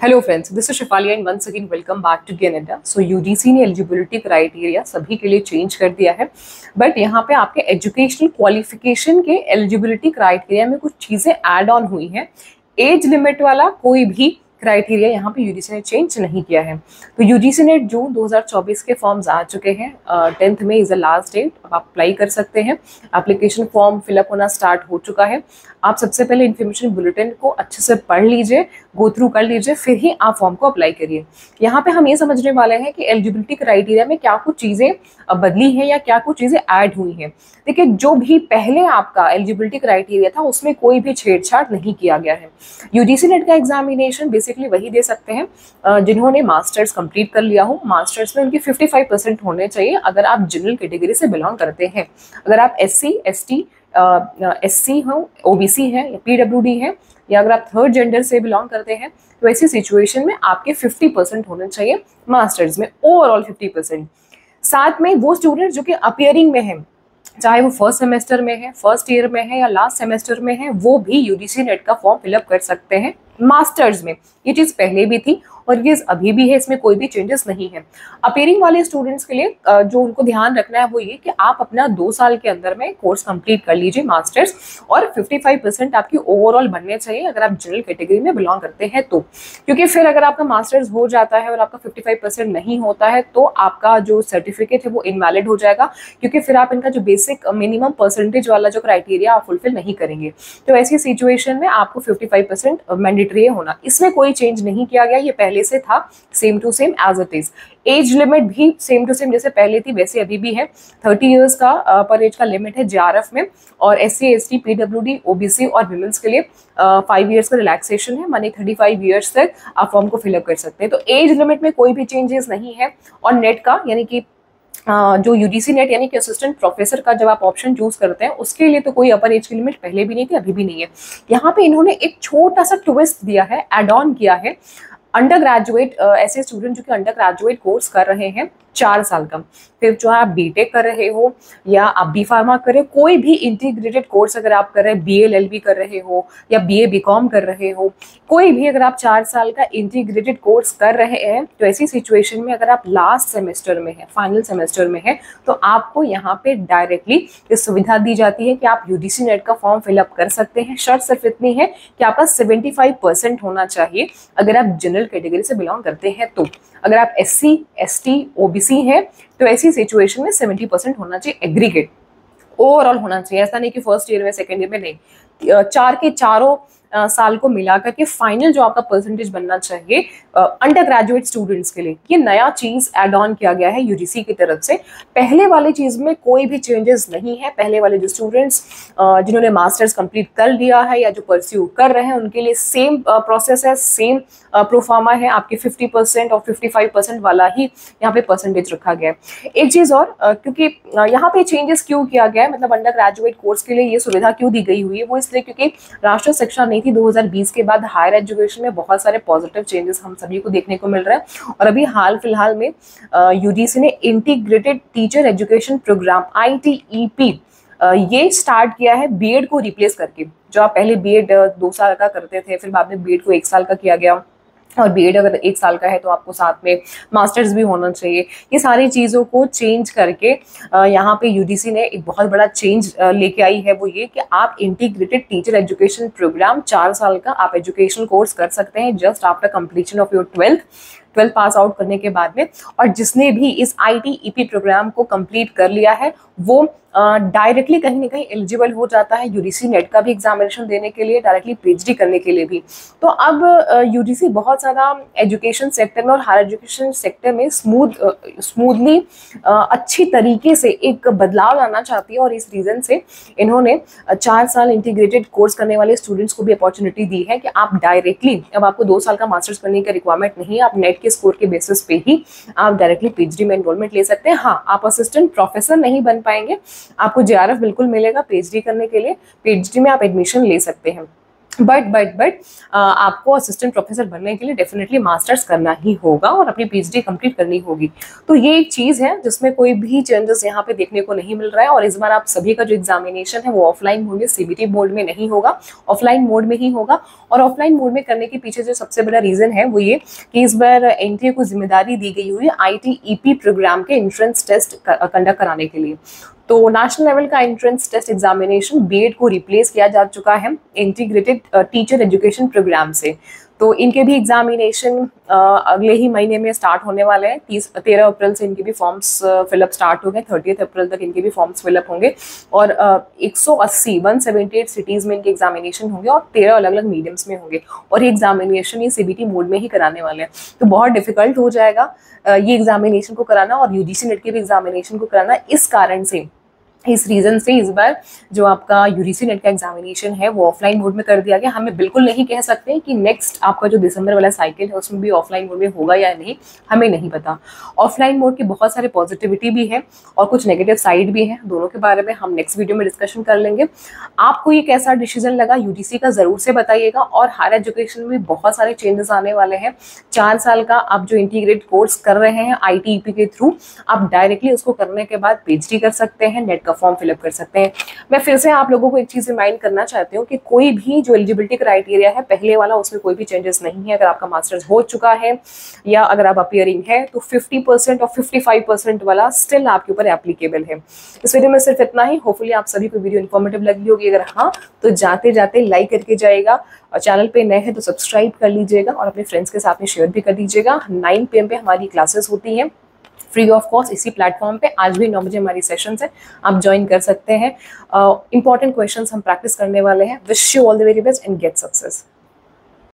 Hello friends this is Shifalia and once again welcome back to Canada so UGC ने eligibility criteria सभी के लिए change कर दिया है। बट यहाँ पे आपके एजुकेशनल क्वालिफिकेशन के एलिजिबिलिटी क्राइटेरिया में कुछ चीज़ें ऐड ऑन हुई हैं। एज लिमिट वाला कोई भी क्राइटेरिया यहाँ पे यूजीसी ने चेंज नहीं किया है। तो यूजीसी ने जून 2024 के फॉर्म्स आ चुके हैं। टेंथ में इज़ द लास्ट डेट आप अप्लाई कर सकते हैं। एप्लीकेशन फॉर्म फिलअप होना स्टार्ट हो चुका है। आप सबसे पहले इन्फॉर्मेशन बुलेटिन को अच्छे से पढ़ लीजिए गो थ्रू कर लीजिए, फिर ही आप फॉर्म को अप्लाई करिए। यहाँ पे हम ये समझने वाले हैं कि एलिजिबिलिटी क्राइटेरिया में क्या कुछ चीज़ें बदली हैं या क्या कुछ चीज़ें ऐड हुई हैं। देखिए, जो भी पहले आपका एलिजिबिलिटी क्राइटेरिया था, उसमें कोई भी छेड़छाड़ नहीं किया गया है। यूजीसी नेट का एग्जामिनेशन बेसिकली वही दे सकते हैं जिन्होंने मास्टर्स कंप्लीट कर लिया हो। मास्टर्स में उनकी 55 परसेंट होने चाहिए, अगर आप जनरल कैटेगरी से बिलोंग करते हैं। अगर आप S C S T S C हो ओ बी सी है, या पी डब्ल्यू डी है, या अगर आप थर्ड जेंडर से बिलोंग करते हैं तो ऐसी सिचुएशन में आपके 50 परसेंट होने चाहिए मास्टर्स में ओवरऑल 50 परसेंट साथ में वो स्टूडेंट जो कि अपियरिंग में है, चाहे वो फ़र्स्ट सेमेस्टर में है फ़र्स्ट ईयर में है, या लास्ट सेमेस्टर में है, वो भी यूजीसी नेट का फॉर्म फिलअप कर सकते हैं। मास्टर्स में। ये चीज़ पहले भी थी और ये अभी भी है, इसमें कोई भी चेंजेस नहीं है। अपेयरिंग वाले स्टूडेंट्स के लिए जो उनको ध्यान रखना है वो ये कि आप अपना दो साल के अंदर में कोर्स कंप्लीट कर लीजिए मास्टर्स और 55 परसेंट आपकी ओवरऑल बनने चाहिए अगर आप जनरल कैटेगरी में बिलोंग करते हैं तो। क्योंकि फिर अगर आपका मास्टर्स हो जाता है और आपका फिफ्टी नहीं होता है तो आपका जो सर्टिफिकेट है वो इनवैलिड हो जाएगा, क्योंकि फिर आप इनका जो बेसिक मिनिमम परसेंटेज वाला जो क्राइटेरिया आप फुलफिल नहीं करेंगे। तो ऐसी सिचुएशन में आपको फिफ्टी फाइव मैंडेटरी होना। इसमें कोई चेंज नहीं किया गया, ये पहले से था same to same as it is age limit भी सेम टू सेम जैसे पहले थी, वैसे अभी भी है। थर्टी ईयर्स का पर एज का लिमिट है जेआरएफ में। और S C S T P W D OBC और विमेंस के लिए फाइव ईयर्स का रिलैक्सेशन है, मानी थर्टी फाइव ईयर्स तक आप फॉर्म को फिलअप कर सकते हैं। तो एज लिमिट में कोई भी चेंजेस नहीं है। और नेट का, यानी कि जो यूजीसी नेट यानी कि असिस्टेंट प्रोफेसर का जब आप ऑप्शन चूज़ करते हैं, उसके लिए तो कोई अपर एज की लिमिट पहले भी नहीं थी, अभी भी नहीं है। यहाँ पे इन्होंने एक छोटा सा ट्विस्ट दिया है एड ऑन किया है। अंडर ग्रेजुएट ऐसे स्टूडेंट जो कि अंडर ग्रेजुएट कोर्स कर रहे हैं चार साल का। फिर जो आप बीटेक कर रहे हो या आप बी फार्मा कर रहे हो, कोई भी इंटीग्रेटेड कोर्स अगर आप कर रहे हैं बी एल एल बी कर रहे हो या बी ए बी कॉम कर रहे हो, कोई भी अगर आप चार साल का इंटीग्रेटेड कोर्स कर रहे हैं तो ऐसी सिचुएशन में अगर आप लास्ट सेमेस्टर में है फाइनल सेमेस्टर में है तो आपको यहाँ पे डायरेक्टली ये सुविधा दी जाती है कि आप यूडीसी नेट का फॉर्म फिलअप कर सकते हैं। शर्त सिर्फ़ इतनी है कि आपका सेवेंटी फाइव परसेंट होना चाहिए, अगर आप जनरल कैटेगरी से बिलोंग करते हैं तो। अगर आप S C S T O B C है तो ऐसी सिचुएशन में सेवेंटी परसेंट होना चाहिए एग्रीगेट ओवरऑल होना चाहिए, ऐसा नहीं कि फ़र्स्ट ईयर में सेकेंड ईयर में नहीं. चार के चारों साल को मिला करके फाइनल जो आपका परसेंटेज बनना चाहिए अंडर ग्रेजुएट स्टूडेंट्स के लिए। ये नया चीज़ एड ऑन किया गया है यूजीसी की तरफ़ से। पहले वाली चीज़ में कोई भी चेंजेस नहीं है। पहले वाले जो स्टूडेंट्स जिन्होंने मास्टर्स कंप्लीट कर लिया है या जो परस्यू कर रहे हैं, उनके लिए सेम प्रोसेस है सेम प्रोफार्मा है। आपके 50 परसेंट और 55 परसेंट वाला ही यहाँ पे परसेंटेज रखा गया है। एक चीज़ और क्योंकि यहाँ पे चेंजेस क्यों किया गया है? मतलब अंडर ग्रेजुएट कोर्स के लिए ये सुविधा क्यों दी गई हुई है? वो इसलिए क्योंकि राष्ट्रीय शिक्षा नहीं थी 2020 के बाद हायर एजुकेशन में बहुत सारे पॉजिटिव चेंजेस हम सभी को देखने को मिल रहे हैं। और अभी हाल फ़िलहाल में यूजीसी ने इंटीग्रेटेड टीचर एजुकेशन प्रोग्राम आई ये स्टार्ट किया है बीएड को रिप्लेस करके। जो आप पहले बीएड दो साल का करते थे, फिर बाद में बीएड को एक साल का किया गया। और बी अगर एक साल का है तो आपको साथ में मास्टर्स भी होना चाहिए। ये सारी चीज़ों को चेंज करके यहाँ पे यूडीसी ने एक बहुत बड़ा चेंज लेके आई है वो ये कि आप इंटीग्रेटेड टीचर एजुकेशन प्रोग्राम चार साल का आप एजुकेशन कोर्स कर सकते हैं just after completion of your twelfth twelfth pass out करने के बाद में। और जिसने भी इस आई प्रोग्राम को कंप्लीट कर लिया है, वो डायरेक्टली कहीं ना कहीं एलिजिबल हो जाता है यूडीसी नेट का भी एग्जामिनेशन देने के लिए डायरेक्टली पीएचडी करने के लिए भी। तो अब यूडीसी बहुत ज़्यादा एजुकेशन सेक्टर में और हायर एजुकेशन सेक्टर में स्मूथ स्मूथली अच्छी तरीके से एक बदलाव लाना चाहती है और इस रीज़न से इन्होंने चार साल इंटीग्रेटेड कोर्स करने वाले स्टूडेंट्स को भी अपॉर्चुनिटी दी है कि आप डायरेक्टली अब आपको दो साल का मास्टर्स करने का रिक्वायरमेंट नहीं है, आप नेट के स्कोर के बेसिस पे ही आप डायरेक्टली पीएचडी में एनरोलमेंट ले सकते हैं। हाँ आप असिस्टेंट प्रोफेसर नहीं बन पाएँगे आपको जे बिल्कुल मिलेगा पीएचडी करने के लिए। पीएचडी में आप एडमिशन ले सकते हैं। बट बट बट आपको असिस्टेंट प्रोफेसर बनने के लिए डेफिनेटली मास्टर्स करना ही होगा और अपनी पीएचडी कंप्लीट करनी होगी। तो ये एक चीज़ है जिसमें कोई भी चेंजेस यहाँ पे देखने को नहीं मिल रहा है और इस बार आप सभी का जो एग्जामिनेशन है वो ऑफलाइन होंगे सीबीटी मोड में नहीं होगा। ऑफलाइन मोड में ही होगा और ऑफलाइन मोड में करने के पीछे जो सबसे बड़ा रीज़न है वो ये कि इस बार एनटीए को ज़िम्मेदारी दी गई हुई है आई प्रोग्राम के एंट्रेंस टेस्ट कंडक्ट कराने के लिए। तो नेशनल लेवल का entrance test examination B Ed को रिप्लेस किया जा चुका है इंटीग्रेटेड टीचर एजुकेशन प्रोग्राम से। तो इनके भी एग्जामिनेशन अगले ही महीने में स्टार्ट होने वाले हैं। तीस, तेरह अप्रैल से इनके भी फॉर्म्स फिलअप स्टार्ट हो गए। थर्टी अप्रैल तक इनके भी फॉर्म्स फिलअप होंगे। और एक सौ अस्सी वन सेवेंटी एट सिटीज़ में इनके एग्जामिनेशन होंगे और तेरह अलग अलग मीडियम्स में होंगे। और ये एग्जामिनेशन ये सीबीटी मोड में ही कराने वाले हैं। तो बहुत डिफ़िकल्ट हो जाएगा ये एग्जामिनेशन को कराना और यूजीसी नेट के भी एग्जामिनेशन को कराना। इस कारण से इस रीज़न से इस बार जो आपका यूजीसी नेट का एग्जामिनेशन है, वो ऑफलाइन मोड में कर दिया गया। हमें बिल्कुल नहीं कह सकते कि नेक्स्ट आपका जो दिसंबर वाला साइकिल है, उसमें भी ऑफलाइन मोड में होगा या नहीं, हमें नहीं पता। ऑफलाइन मोड के बहुत सारे पॉजिटिविटी भी है और कुछ नेगेटिव साइड भी है, दोनों के बारे में हम नेक्स्ट वीडियो में डिस्कशन कर लेंगे। आपको ये कैसा डिसीज़न लगा यूजीसी का ज़रूर से बताइएगा और हायर एजुकेशन में बहुत सारे चेंजेस आने वाले हैं। चार साल का आप जो इंटीग्रेट कोर्स कर रहे हैं आई के थ्रू आप डायरेक्टली उसको करने के बाद पीएचडी कर सकते हैं नेट फॉर्म फिलअप कर सकते हैं। मैं फिर से आप लोगों को एक चीज़ रिमाइंड करना चाहती हूँ कि कोई भी जो एलिजिबिलिटी क्राइटेरिया है, पहले वाला उसमें कोई भी चेंजेस नहीं है। अगर आपका मास्टर्स हो चुका है या अगर आप अपियरिंग है तो 50 परसेंट और 55 परसेंट वाला स्टिल आपके ऊपर एप्लीकेबल है। इस वीडियो में सिर्फ़ इतना ही। होपफुली आप सभी को वीडियो इन्फॉर्मेटिव लगी होगी। अगर हाँ तो जाते जाते लाइक करके जाएगा और चैनल पे नए हैं तो सब्सक्राइब कर लीजिएगा और अपने फ्रेंड्स के साथ में शेयर भी कर दीजिएगा। नाइन पी पे हमारी क्लासेस होती हैं। फ्री ऑफ़ कॉस्ट इसी प्लेटफॉर्म पे। आज भी नौ बजे हमारी सेशन है। आप ज्वाइन कर सकते हैं। इंपॉर्टेंट क्वेश्चन हम प्रैक्टिस करने वाले हैं। Wish you all the very best and get success